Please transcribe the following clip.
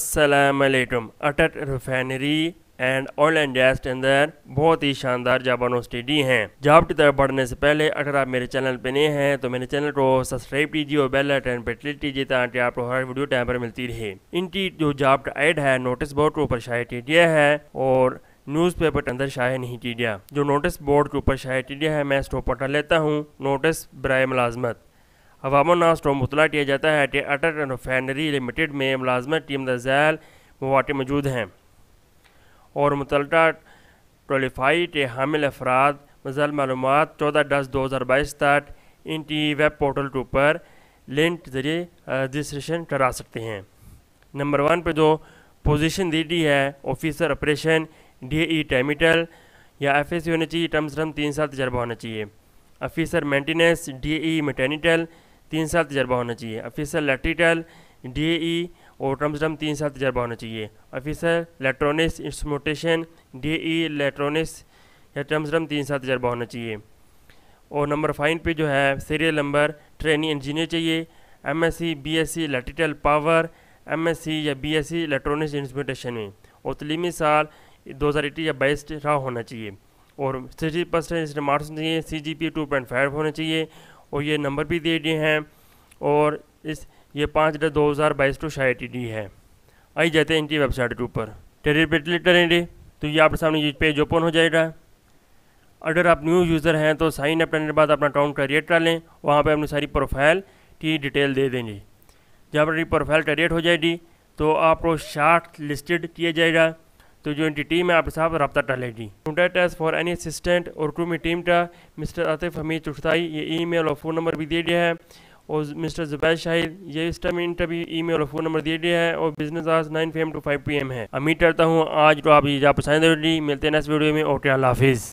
असलकम अटट refinery and oil and gas के अंदर बहुत ही शानदार जाबानो स्टडी हैं। जॉब की तरफ़ बढ़ने से पहले अगर आप मेरे चैनल पे नए हैं तो मेरे चैनल को सब्सक्राइब कीजिए और बेल आइकन पर क्लिक कीजिए ताकि आपको हर वीडियो टाइम पर मिलती रहे। इनकी जो जॉब का एड है, नोटिस बोर्ड के ऊपर शायद किया है और न्यूज़पेपर के अंदर शाये नहीं की गया जो नोटिस बोर्ड के ऊपर शाये किया है, मैं इसको पढ़ लेता हूँ। नोटिस बर मुलाजमत। अवामनास को मुतला किया जाता है कि अटल रिफाइनरी लिमिटेड में मुलाजमत टीम दजैल मवाटे मौजूद हैं। और मुतलका क्वालिफाई के हामिल अफराद मजल मालूम चौदह दस दो हज़ार बाईस तक इन टी वेब पोर्टल के ऊपर लिंक ज़रिए रजिस्ट्रेशन करा सकते हैं। नंबर वन पे जो पोजीशन दी गई है, ऑफिसर ऑपरेशन डी ई टेमिटल या एफ़ एस सी होना चाहिए, कम से कम तीन साल तजर्बा होना चाहिए। ऑफिसर मेंटेनेंस डी ई मेटेनिटल तीन साल तजर्बा होना चाहिए। ऑफिसर लेट्रिटल डी ई और कम से कम तीन साल तजर्बा होना चाहिए। Officer electronics instrumentation D E electronics या कम से कम तीन साल तजर्बा होना चाहिए। और नंबर फाइन पे जो है, सीरियल नंबर, ट्रेनिंग इंजीनियर चाहिए। M S C B S C electrical power M S C या B S C electronics instrumentation में। और तलीमी साल दो हज़ार इक्कीस या बाईस रहा होना चाहिए। और सिक्सटी परसेंट मार्क्स चाहिए। C G P two point five होना चाहिए। और ये नंबर भी दिए गए हैं और इस, ये पाँच डे दो हज़ार बाईस टू शायद डी है। आई जाते हैं इनकी वेबसाइट के ऊपर। टेरियर पे क्लिक करेंगे तो ये आपके सामने ये पेज ओपन हो जाएगा। अगर आप न्यू यूज़र हैं तो साइन अप करने के बाद अपना अकाउंट क्रिएट कर लें, वहाँ पर अपनी सारी प्रोफ़ाइल की डिटेल दे देंगे। जब अपनी प्रोफ़ाइल क्रिएट हो जाएगी तो आपको शार्ट लिस्टेड किया जाएगा। तो जो इनकी टीम है आपके साथ रब्ता टहलेगी contact contact for any assistance और क्रू में टीम का मिस्टर आतिफ हमीद चुटताई ये ईमेल और फ़ोन नंबर भी दे दिया है। और मिस्टर जुबैर शाहिद, ये इस टाइम इनका ईमेल और फ़ोन नंबर दे दिया है और बिज़नेस आज nine P M to five P M है। उम्मीद करता हूँ आज तो आप ये पसंद होगी मिलते हैं नेक्स्ट वीडियो में ओके अल्लाह हाफिज़।